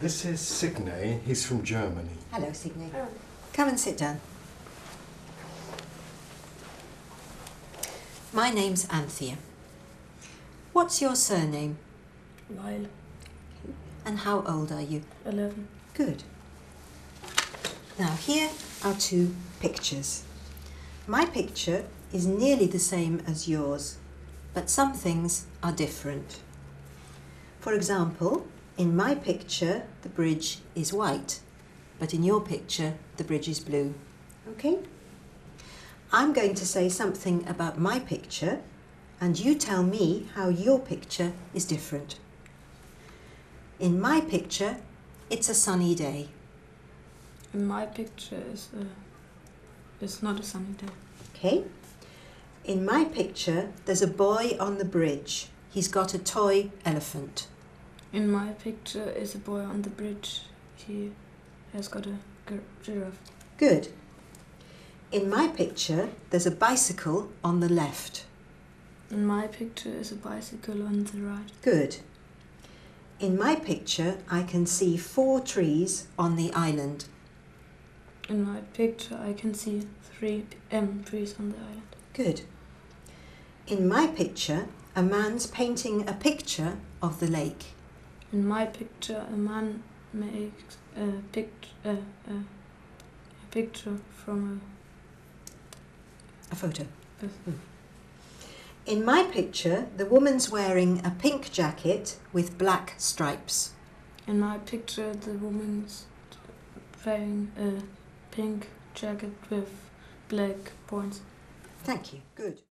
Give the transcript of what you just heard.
This is Signe. He's from Germany. Hello, Signe. Come and sit down. My name's Anthea. What's your surname Lyle, and how old are you? 11. Good. Now, here are two pictures. My picture is nearly the same as yours, but some things are different. For example, in my picture, the bridge is white, but in your picture, the bridge is blue. Okay? I'm going to say something about my picture, and you tell me how your picture is different. In my picture, it's a sunny day. In my picture is a, it's not a sunny day. Okay? In my picture, there's a boy on the bridge. He's got a toy elephant. In my picture is a boy on the bridge. He has got a gir- giraffe. Good. In my picture, there's a bicycle on the left. In my picture is a bicycle on the right. Good. In my picture, I can see four trees on the island. In my picture I can see three M um, trees on the island. Good. In my picture, a man's painting a picture of the lake. In my picture a man makes a, pict- a, a, a picture from A photo. a, a hmm. In my picture, the woman's wearing a pink jacket with black stripes. In my picture, the woman's wearing a pink jacket with black points. Thank you. Good.